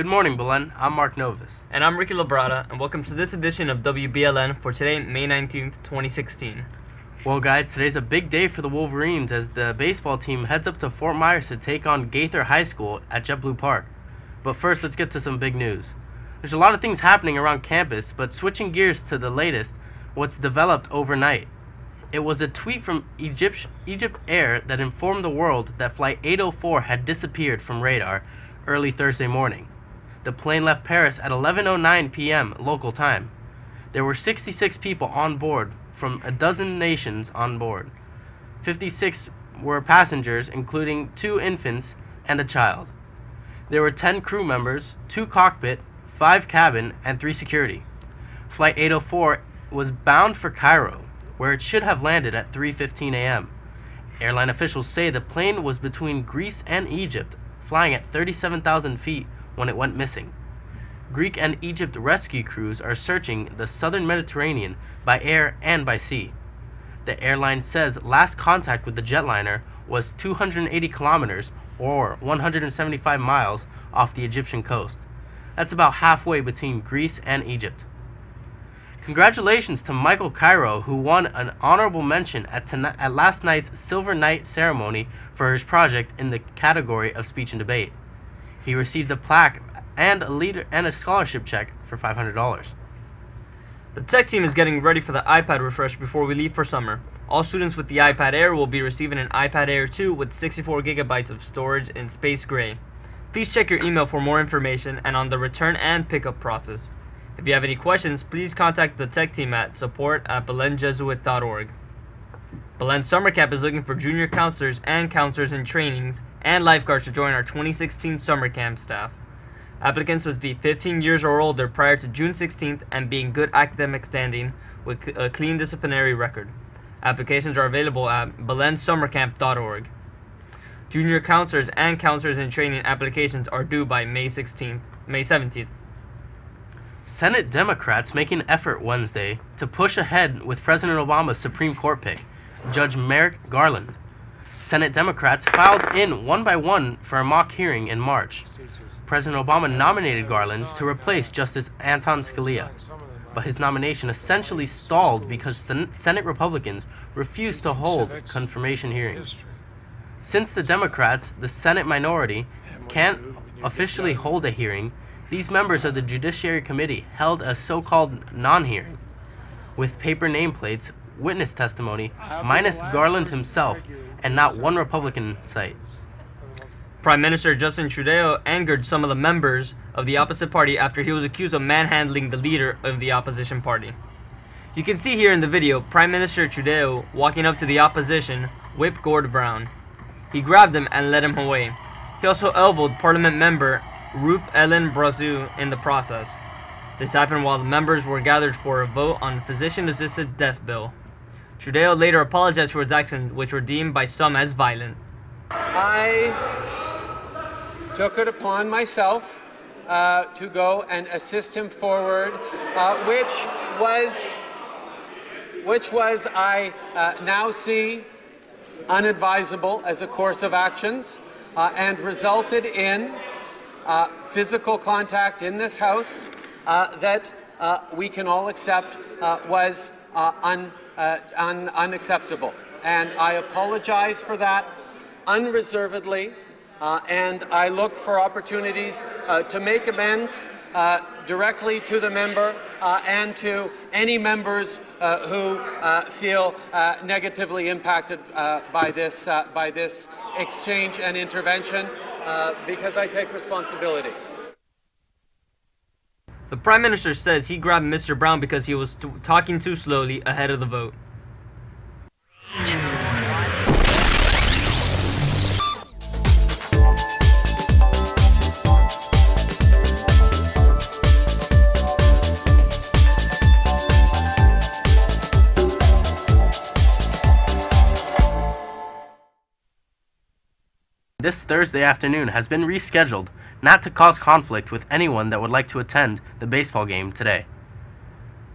Good morning, Belen. I'm Mark Novus. And I'm Ricky Labrada, and welcome to this edition of WBLN for today, May 19th, 2016. Well, guys, today's a big day for the Wolverines as the baseball team heads up to Fort Myers to take on Gaither High School at JetBlue Park. But first, let's get to some big news. There's a lot of things happening around campus, but switching gears to the latest, what's developed overnight. It was a tweet from Egypt, Egypt Air that informed the world that Flight 804 had disappeared from radar early Thursday morning. The plane left Paris at 11:09 p.m. local time. There were 66 people on board from a dozen nations on board. 56 were passengers, including two infants and a child. There were 10 crew members, two cockpit, five cabin, and three security. Flight 804 was bound for Cairo, where it should have landed at 3:15 a.m. Airline officials say the plane was between Greece and Egypt, flying at 37,000 feet when it went missing. Greek and Egypt rescue crews are searching the southern Mediterranean by air and by sea. The airline says last contact with the jetliner was 280 kilometers or 175 miles off the Egyptian coast. That's about halfway between Greece and Egypt. Congratulations to Michael Cairo, who won an honorable mention at, toni- at last night's Silver Knight ceremony for his project in the category of speech and debate. He received a plaque and a leader and a scholarship check for $500. The tech team is getting ready for the iPad refresh before we leave for summer. All students with the iPad Air will be receiving an iPad Air 2 with 64 gigabytes of storage in space gray. Please check your email for more information and on the return and pickup process. If you have any questions, please contact the tech team at support at belenjesuit.org. Belen Summer Camp is looking for junior counselors and counselors in trainings and lifeguards to join our 2016 summer camp staff. Applicants must be 15 years or older prior to June 16th and be in good academic standing with a clean disciplinary record. Applications are available at belensummercamp.org. Junior counselors and counselors in training applications are due by May 16th, May 17th. Senate Democrats make an effort Wednesday to push ahead with President Obama's Supreme Court pick, Judge Merrick Garland. Senate Democrats filed in one by one for a mock hearing in March. President Obama nominated Garland to replace Justice Anton Scalia, but his nomination essentially stalled because Sen- Senate Republicans refused to hold confirmation hearings. Since the Democrats, the Senate minority, can't officially hold a hearing, these members of the Judiciary Committee held a so called non hearing with paper nameplates, witness testimony, minus Garland himself, and not one Republican site. Prime Minister Justin Trudeau angered some of the members of the opposite party after he was accused of manhandling the leader of the opposition party. You can see here in the video Prime Minister Trudeau walking up to the opposition, whip Gord Brown. He grabbed him and led him away. He also elbowed Parliament member Ruth Ellen Brosseau in the process. This happened while the members were gathered for a vote on physician-assisted death bill. Trudeau later apologized for his actions, which were deemed by some as violent. I took it upon myself uh, to go and assist him forward, uh, which was, which was I uh, now see unadvisable as a course of actions, uh, and resulted in uh, physical contact in this house uh, that we can all accept was un, un, unacceptable. And I apologize for that unreservedly, uh, and I look for opportunities uh, to make amends uh, directly to the member uh, and to any members uh, who feel negatively impacted by this by this exchange and intervention, because I take responsibility. The Prime Minister says he grabbed Mr. Brown because he was talking too slowly ahead of the vote. This Thursday afternoon has been rescheduled not to cause conflict with anyone that would like to attend the baseball game today.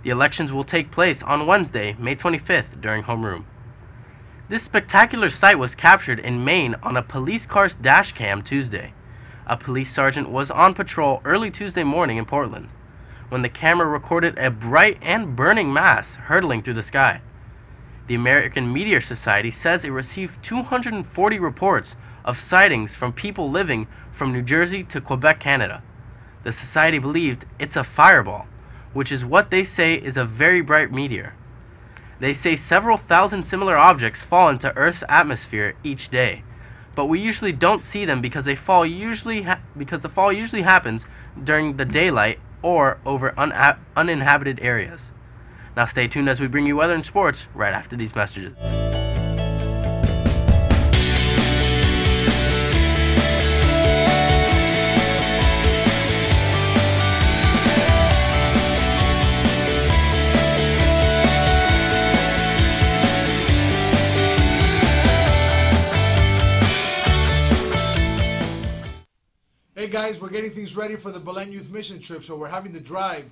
The elections will take place on Wednesday, May 25th during homeroom. This spectacular sight was captured in Maine on a police car's dash cam Tuesday. A police sergeant was on patrol early Tuesday morning in Portland when the camera recorded a bright and burning mass hurtling through the sky. The American Meteor Society says it received 240 reports of sightings from people living from New Jersey to Quebec, Canada. The society believed it's a fireball, which is what they say is a very bright meteor. They say several thousand similar objects fall into Earth's atmosphere each day, but we usually don't see them because they fall usually because the fall usually happens during the daylight or over uninhabited areas. Now stay tuned as we bring you weather and sports right after these messages. Guys, we're getting things ready for the Belen Youth Mission trip, so we're having the drive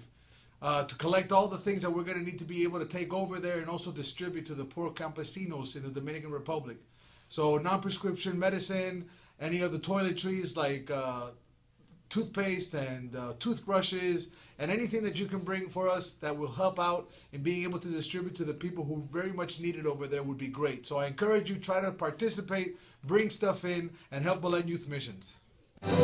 uh, to collect all the things that we're going to need to be able to take over there and also distribute to the poor campesinos in the Dominican Republic. So, non prescription medicine, any of the toiletries like uh, toothpaste and uh, toothbrushes, and anything that you can bring for us that will help out in being able to distribute to the people who very much need it over there would be great. So, I encourage you try to participate, bring stuff in, and help Belen Youth Missions. Good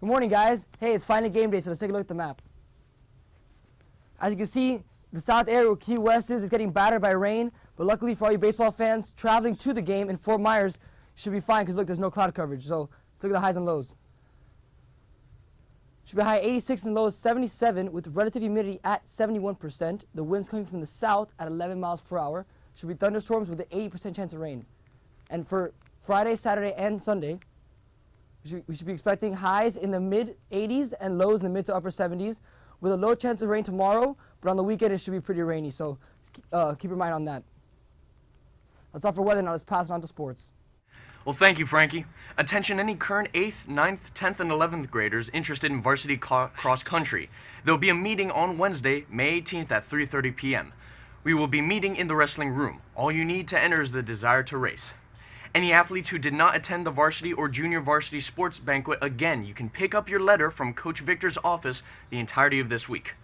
morning, guys. Hey, it's finally game day, so let's take a look at the map. As you can see, the south area where Key West is is getting battered by rain, but luckily for all you baseball fans traveling to the game in Fort Myers should be fine because look, there's no cloud coverage. So let's look at the highs and lows. Should be high 86 and lows 77 with relative humidity at 71%. The winds coming from the south at 11 miles per hour. Should be thunderstorms with an 80% chance of rain. And for Friday, Saturday, and Sunday, we should, we should be expecting highs in the mid 80s and lows in the mid to upper 70s with a low chance of rain tomorrow, but on the weekend it should be pretty rainy, so uh, keep your mind on that. That's all for weather. Now let's pass it on to sports. Well, thank you, Frankie. Attention, any current 8th, 9th, 10th, and 11th graders interested in varsity co- cross country. There'll be a meeting on Wednesday, May 18th at 3:30 p.m. We will be meeting in the wrestling room. All you need to enter is the desire to race. Any athletes who did not attend the varsity or junior varsity sports banquet again, you can pick up your letter from Coach Victor's office the entirety of this week.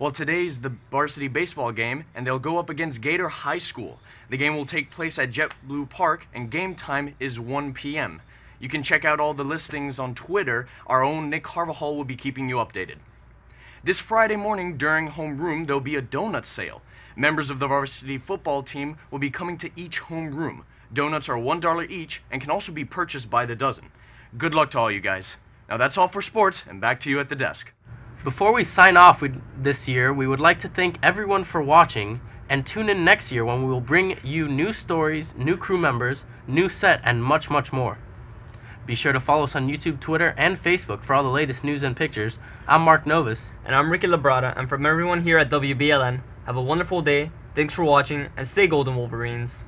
Well, today's the varsity baseball game, and they'll go up against Gaither High School. The game will take place at JetBlue Park, and game time is 1 p.m. You can check out all the listings on Twitter. Our own Nick Carvajal will be keeping you updated. This Friday morning during homeroom, there'll be a donut sale. Members of the varsity football team will be coming to each homeroom. Donuts are $1 each and can also be purchased by the dozen. Good luck to all you guys. Now that's all for sports, and back to you at the desk. Before we sign off with this year, we would like to thank everyone for watching and tune in next year when we will bring you new stories, new crew members, new set, and much, much more. Be sure to follow us on YouTube, Twitter, and Facebook for all the latest news and pictures. I'm Mark Novus. And I'm Ricky Labrada, and from everyone here at WBLN, have a wonderful day, thanks for watching, and stay golden, Wolverines.